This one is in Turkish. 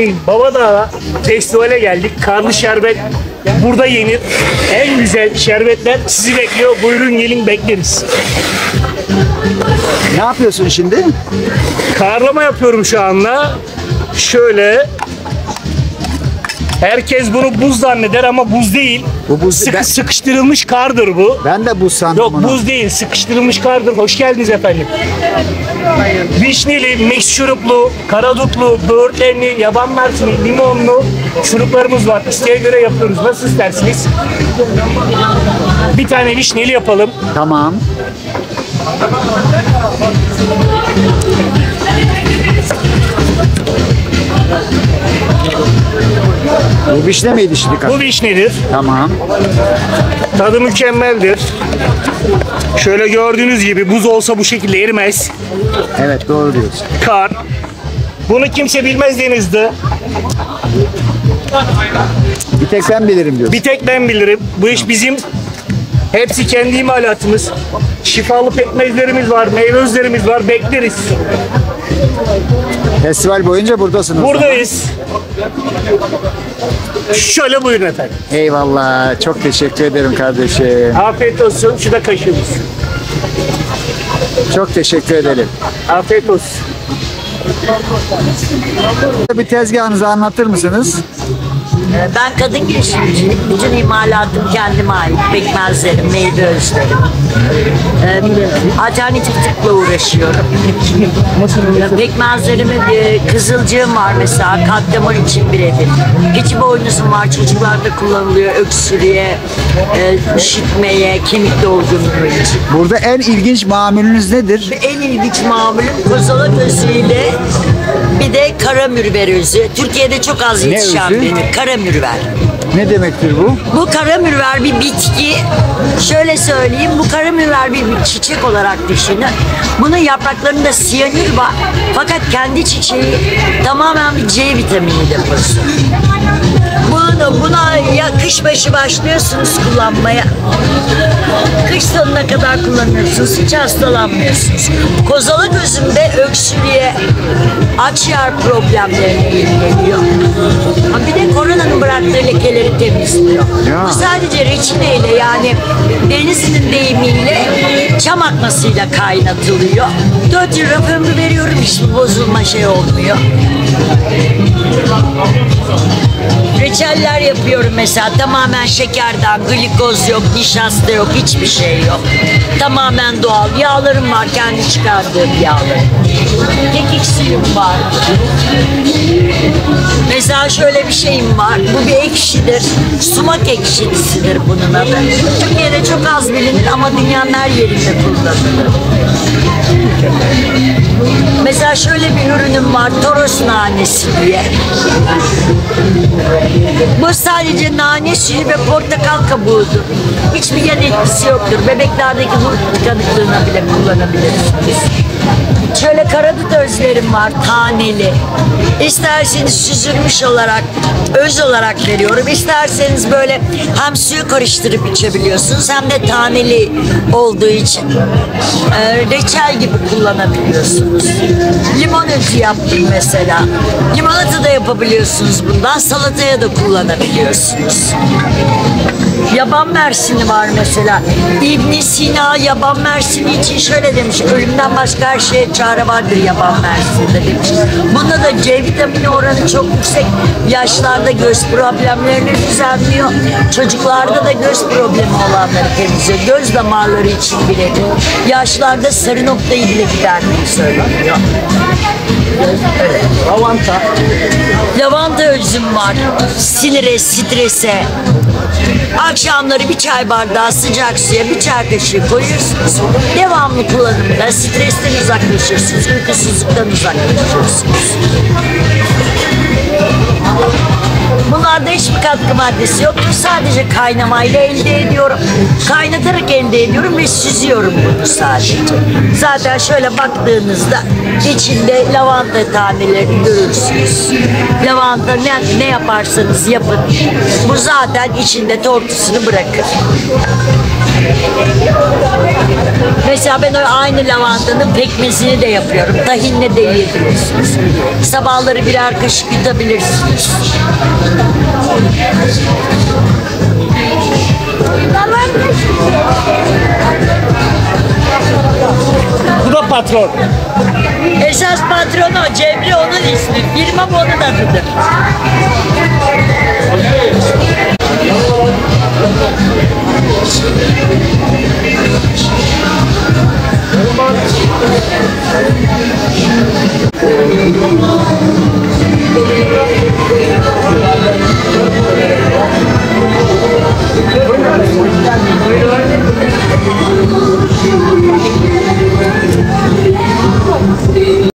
Babadağ festivale geldik. Karlı şerbet burada yenir. En güzel şerbetler sizi bekliyor. Buyurun gelin bekleriz. Ne yapıyorsun şimdi? Karlama yapıyorum şu anda. Şöyle Herkes bunu buz zanneder ama buz değil. Bu buz- Sıkı ben- sıkıştırılmış kardır bu. Ben de bu sandım Yok onu. buz değil, sıkıştırılmış kardır. Hoş geldiniz efendim. Vişneli, mix şuruplu, karadutlu, böğürtlenli, yaban mersini, limonlu şuruplarımız var. İsteğe göre yapıyoruz. Nasıl istersiniz? Bir tane vişneli yapalım. Tamam. Bu vişne miydi şimdi? Bu vişnedir. Tamam. Tadı mükemmeldir. Şöyle gördüğünüz gibi buz olsa bu şekilde erimez. Evet doğru diyorsun. Kar. Bunu kimse bilmez denizde. Bir tek ben bilirim diyorsun. Bir tek ben bilirim. Bu iş bizim. Hepsi kendi imalatımız. Şifalı pekmezlerimiz var, meyve özlerimiz var. Bekleriz. Festival boyunca buradasınız. Buradayız. Şöyle buyurun efendim. Eyvallah. Çok teşekkür ederim kardeşim. Afiyet olsun. Şu da kaşığımız. Çok teşekkür ederim. Afiyet olsun. Bir tezgahınızı anlatır mısınız? Ben kadın girişimciyim. Bütün imalatım kendime ait. Pekmezlerim, meyve özlerim. Ee, alternatif tıpla uğraşıyorum. Pekmezlerimin e, kızılcığım var mesela. Kalp damar için birebir. Keçi boynuzum var. Çocuklarda kullanılıyor. Öksürüğe, e, üşütmeye, kemik dolgunluğu için. Burada en ilginç mamulünüz nedir? En ilginç mamulüm kozalak özüyle kara mürver özü. Türkiye'de çok az yetişen özü? bir kara mürver. Ne demektir bu? Bu kara mürver bir bitki. Şöyle söyleyeyim, bu kara mürver bir, bir çiçek olarak düşünün. Bunun yapraklarında siyanür var. Fakat kendi çiçeği tamamen bir C vitamini deposu. Bunu, buna ya kış başı başlıyorsunuz kullanmaya. Kış sonuna kadar kullanıyorsunuz. Hiç hastalanmıyorsunuz. Kozalak özünde öksürüğe, akciğer problemlerine iyi geliyor. Ha Bir de koronanın bıraktığı lekeleri temizliyor. Ya. Bu sadece reçineyle yani denizinin deyimiyle çam akmasıyla kaynatılıyor. 4 yıl ömrü veriyorum hiçbir bozulma şey olmuyor. Reçeller yapıyorum mesela tamamen şekerden, glikoz yok, nişasta yok, hiçbir şey yok. Tamamen doğal. Yağlarım var, kendi çıkardığım yağlar. Kekik suyum var. Mesela şöyle bir şeyim var. Bu bir ekşidir. Sumak ekşisidir bunun adı. Türkiye'de çok az bilinir ama dünyanın her yerinde kullanılır. Mesela şöyle bir ürünüm var. Toros nanesi diye. Bu sadece nane suyu ve portakal kabuğudur. Hiçbir yan etkisi yoktur. Bebeklerdeki bu tıkanıklığına bile kullanabilirsiniz. Şöyle karadut özlerim var taneli. İsterseniz süzülmüş olarak, öz olarak veriyorum. İsterseniz böyle hem suyu karıştırıp içebiliyorsunuz hem de taneli olduğu için e, reçel gibi kullanabiliyorsunuz. Limon özü yaptım mesela. Limonata yapabiliyorsunuz bundan. Salataya da kullanabiliyorsunuz. Yaban mersini var mesela. İbn Sina yaban mersini için şöyle demiş. Ölümden başka her şeye çare vardır yaban mersinde demiş. Bunda da C vitamini oranı çok yüksek. Yaşlarda göz problemlerini düzenliyor. Çocuklarda da göz problemi olanları temizliyor. Göz damarları için bile. Yaşlarda sarı noktayı bile gidermeyi söyleniyor. Lavanta. Lavanta özüm var. Sinire, strese. Akşamları bir çay bardağı sıcak suya bir çay kaşığı koyuyorsunuz. Devamlı kullanımda stresten uzaklaşırsınız, uykusuzluktan uzaklaşırsınız. Bunlarda hiçbir katkı maddesi yok. Sadece kaynamayla elde ediyorum. Kaynatarak elde ediyorum ve süzüyorum bunu sadece. Zaten şöyle baktığınızda içinde lavanta tanelerini görürsünüz. Lavanta ne, ne yaparsanız yapın. Bu zaten içinde tortusunu bırakır. Mesela ben aynı lavantanın pekmezini de yapıyorum. Tahinle de yiyebilirsiniz. Sabahları birer kaşık yutabilirsiniz. Bu da patron. Esas patronu o, Cemre onun ismi. Firma bu onun adıdır.